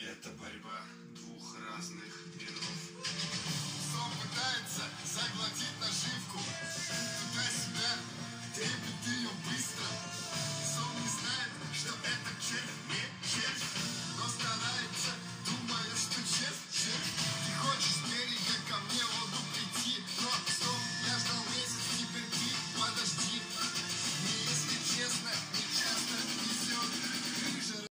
Это борьба.